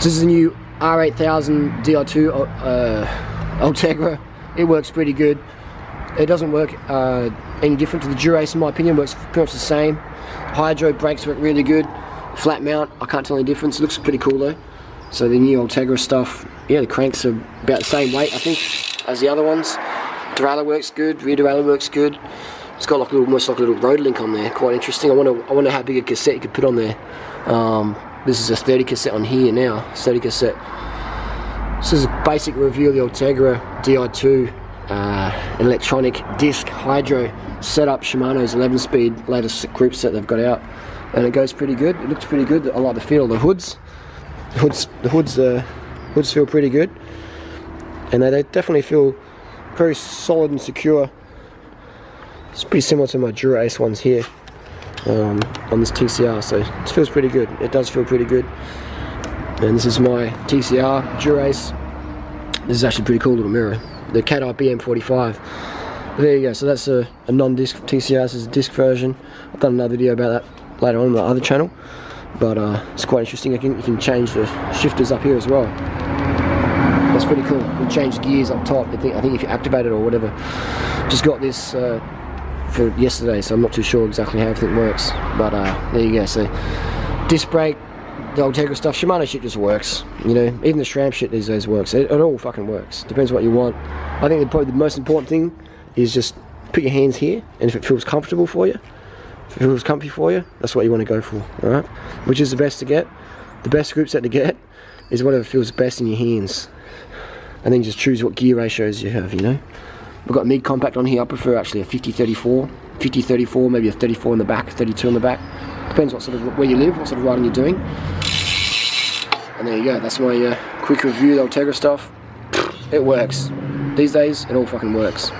This is the new R8000 Di2 uh, Ultegra. It works pretty good. It doesn't work uh, any different to the Dura-Ace in my opinion, works pretty much the same. Hydro brakes work really good. Flat mount, I can't tell any difference. It looks pretty cool though. So the new Ultegra stuff, yeah, the cranks are about the same weight I think as the other ones. Derailleur works good, rear derailleur works good. It's got like a little, almost like a little road link on there, quite interesting. I wonder, I wonder how big a cassette you could put on there. Um, this is a 30 cassette on here now, 30 cassette. This is a basic review of the Ultegra Di2 uh, electronic disc hydro setup Shimano's 11 speed latest group set they've got out. And it goes pretty good. It looks pretty good. I like the feel of the hoods. The hoods the hoods uh, hoods feel pretty good. And they, they definitely feel very solid and secure. It's pretty similar to my Dura-Ace ones here um, on this TCR so it feels pretty good it does feel pretty good and this is my TCR Dura-Ace this is actually a pretty cool little mirror the Cat-Eye BM45. There you go, so that's a, a non-disc TCR, this is a disc version. I've done another video about that later on on my other channel. But uh, it's quite interesting, you can, you can change the shifters up here as well. That's pretty cool. You can change gears up top, I think, I think if you activate it or whatever. Just got this uh, for yesterday, so I'm not too sure exactly how everything works. But uh, there you go, so disc brake, the Ultegra stuff, Shimano shit just works. You know, even the SRAM shit these days works. It, it all fucking works. Depends what you want. I think the, probably the most important thing is just put your hands here, and if it feels comfortable for you, if it feels comfy for you, that's what you want to go for, alright? Which is the best to get. The best group set to get is whatever feels best in your hands. And then just choose what gear ratios you have, you know? We've got mid compact on here. I prefer actually a 50-34. 50-34, maybe a 34 in the back, 32 in the back. Depends what sort of where you live, what sort of riding you're doing. And there you go, that's my uh, quick review of the Ultegra stuff. It works. These days, it all fucking works.